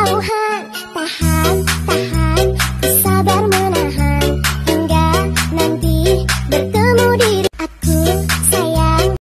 Oh.